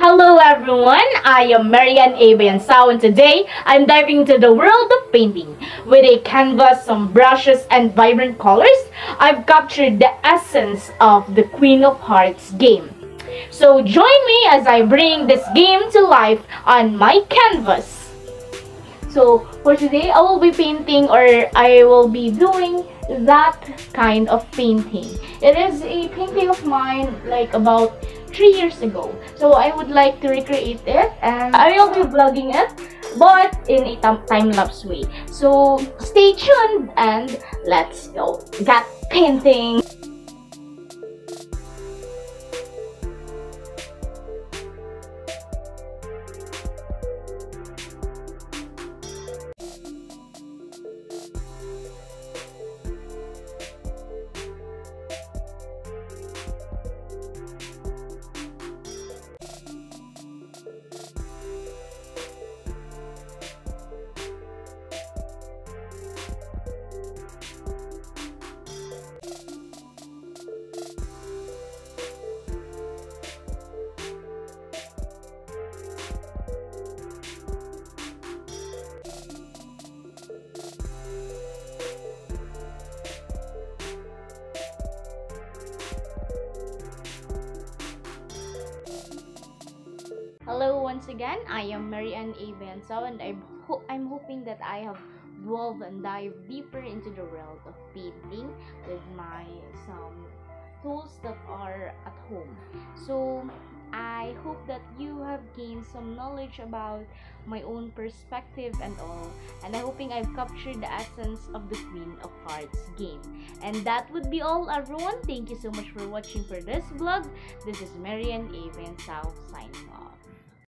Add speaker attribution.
Speaker 1: Hello everyone, I am Mary Ann A. Bayansao and today I'm diving into the world of painting. With a canvas, some brushes, and vibrant colors, I've captured the essence of the Queen of Hearts game. So join me as I bring this game to life on my canvas. So for today, I will be painting or I will be doing that kind of painting. It is a painting of mine like about three years ago. So I would like to recreate it and I will be vlogging it but in a time-lapse way. So stay tuned and let's go get painting! Hello once again, I am Mary Ann A. And I'm, ho- I'm hoping that I have delved and dived deeper into the world of painting with my some tools that are at home. So I hope that you have gained some knowledge about my own perspective and all. And I'm hoping I've captured the essence of the Queen of Hearts game. And that would be all everyone. Thank you so much for watching for this vlog. This is Mary Ann A. Bayansao signing off.